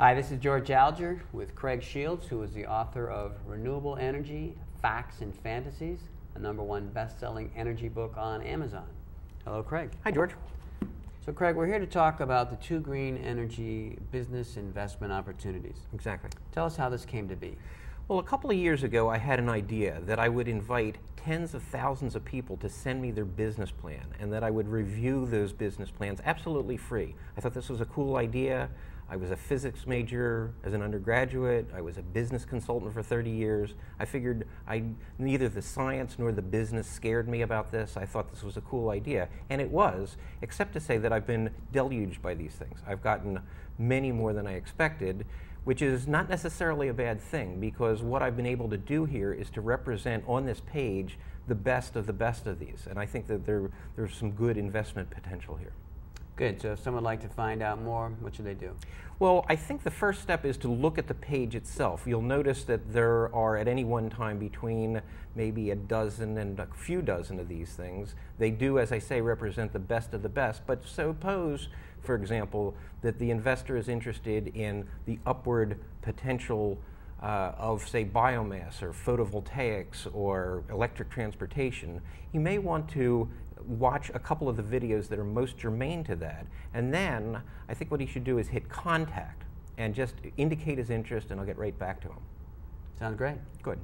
Hi, this is George Alger with Craig Shields, who is the author of Renewable Energy Facts and Fantasies, a number one best selling energy book on Amazon. Hello, Craig. Hi, George. So, Craig, we're here to talk about the 2GreenEnergy business investment opportunities. Exactly. Tell us how this came to be. Well, a couple of years ago, I had an idea that I would invite tens of thousands of people to send me their business plan and that I would review those business plans absolutely free. I thought this was a cool idea. I was a physics major as an undergraduate. I was a business consultant for 30 years. I figured I, neither the science nor the business scared me about this. I thought this was a cool idea. And it was, except to say that I've been deluged by these things. I've gotten many more than I expected which is not necessarily a bad thing because what I've been able to do here is to represent on this page the best of the best of these. And I think that there, there's some good investment potential here. Good. So if someone would like to find out more, what should they do? Well, I think the first step is to look at the page itself. You'll notice that there are at any one time between maybe a dozen and a few dozen of these things. They do, as I say, represent the best of the best. But suppose, for example, that the investor is interested in the upward potential uh, of, say, biomass or photovoltaics or electric transportation, he may want to watch a couple of the videos that are most germane to that. And then I think what he should do is hit contact and just indicate his interest, and I'll get right back to him. Sounds great. Good.